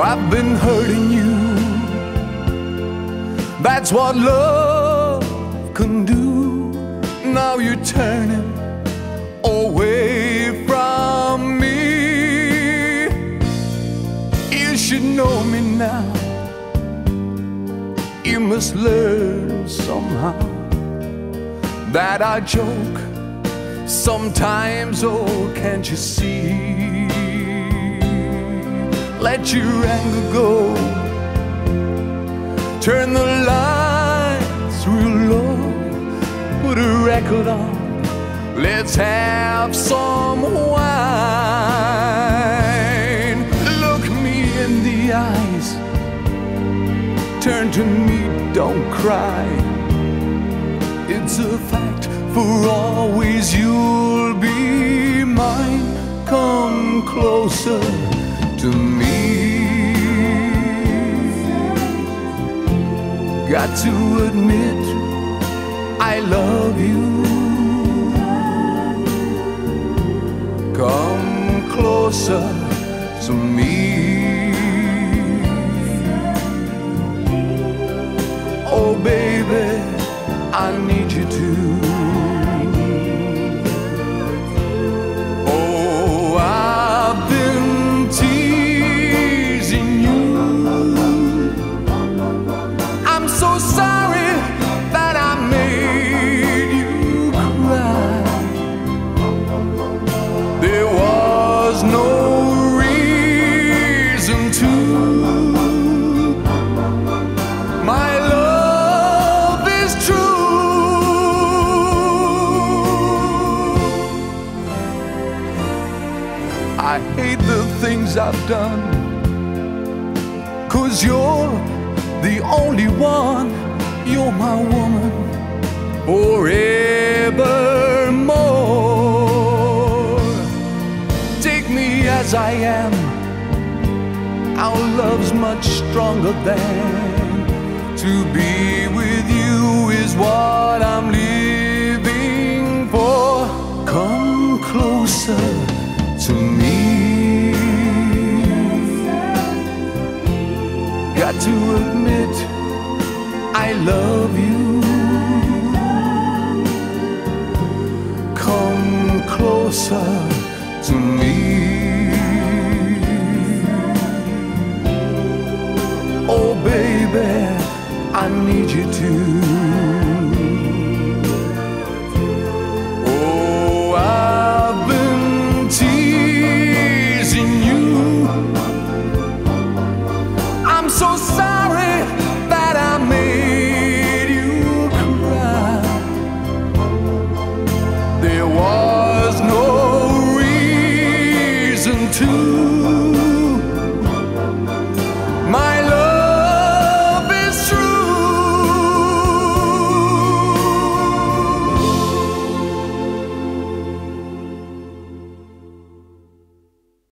I've been hurting you. That's what love can do. Now you're turning away from me. You should know me now. You must learn somehow that I joke sometimes. Oh, can't you see? Let your anger go. Turn the lights real low. Put a record on. Let's have some wine. Look me in the eyes. Turn to me, don't cry. It's a fact for always you'll be mine. Come closer Got to admit, I love you. Come closer to me. I made you cry there was no reason to my love is true. I hate the things I've done. Cause you're the only one, you're my woman forevermore. Take me as I am, our love's much stronger than to be with you is what to admit, I love you. Come closer to me. I'm so sorry that I made you cry. There was no reason to.